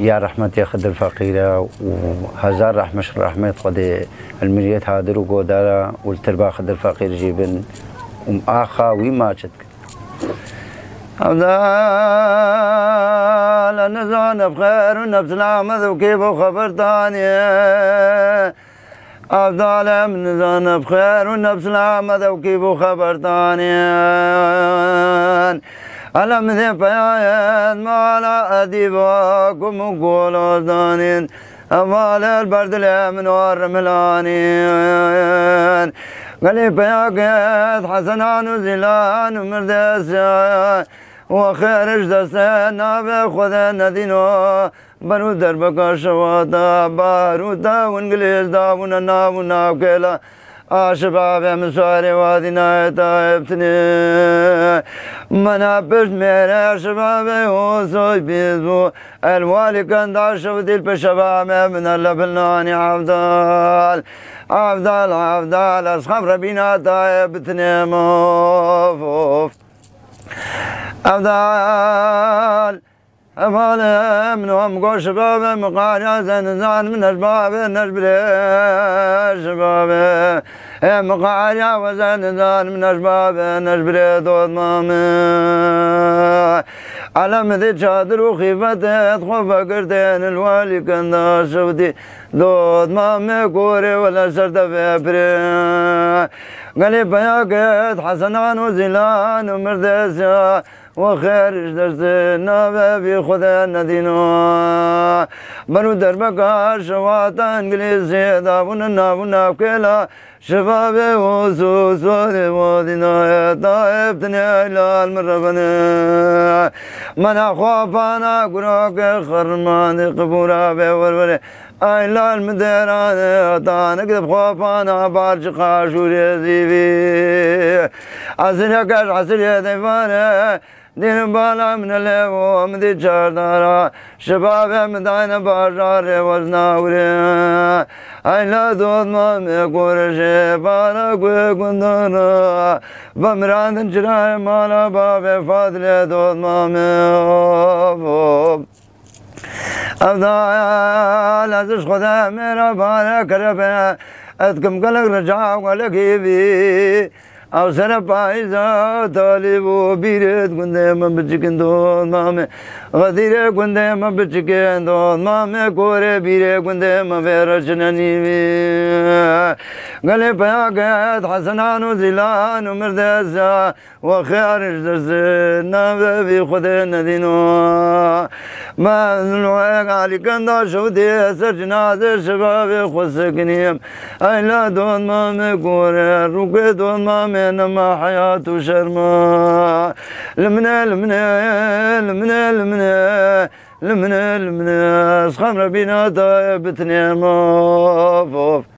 يا رحمتي خد الفقيرة وهزار رحمة رحمة خد المريت هادر وقودارا والتربا خد الفقير جيبن ومآخا وما شتك أفضل نزان بخير ونفس العمد وكيف خبر ثانية أفضل من نزان بخير ونفس العمد وكيف خبر ثانية ألم ذي فيايد ما لا أديبكم وقولوا دانين أمال البرد اليمن والرملانين قالي فياقيت حسنان وزلان ومردس وخير جدسنا بخذ الندينو بنو دربك شواتا باروتا وانجليز دا وننا وناوكيلا شباب مسواري وادي تايبتني منا بش ميرا شباب وصوي بيزبو. الوالي كان دا شودي البشباب من اللبناني عبدال. عبدال عبدال أصحاب ربينا تايبتني موف. عبدال أفعل منهم قول شباب مقارنة زنزان من أشباب النجبل شباب مقارنة وزنزان من أشباب النجبل دود مامي على مذي شادر وخيفة خوف قردين الوالي كندا شودي دود مامي كوري ولا سرد فبري قالي بياقت حسنان وزلان ومردسيا وخارج درسنا في خدا ندينا بنو دربكا شواتا انجليزي دابونا نابونا كلا شباب وسوس ودينا طائبتني إلى المربنا من خوابانا گروگ خرمان قبورا به ورور ایلال مدران اتان کتب خوابانا بارج قاشور زیوی. عزل یکش عزل دیوانه. دین بالا من لیو مدی چردارا. شباب مدین بازار وزناوری ایلا دود ما میکورش بارا گوی و بمراندن چرای مالا باب فضل دود ما می وہ افضل حضرت خدا میرا بارہ کر پہ اتکم کلک رجاؤ کلکی بھی سر پایزا طالب و بیرت گنده من بچکن دون مامه غدیره گنده من بچکن دون کوره بیره گنده من فیرچننی بی گلی پیاکت حسنان و زیلان و مردسا و خیارش درس نبه بی خود ندینو ما نلوه علی کندا شودی سر جنازه شباب خود سکنیم ایلا دون مامه کوره روکه دون مامه انما حياته شرما لمنا لمنا لمنا لمنا لمنا لمنا اصخام ربينا طيبتني موف